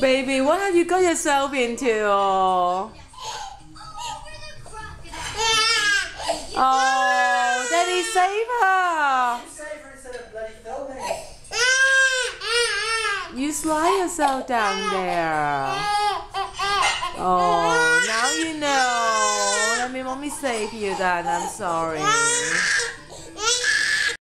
Baby, what have you got yourself into? Oh, Daddy, save her! You slide yourself down there. Oh, now you know. Let me, mommy save you then. I'm sorry.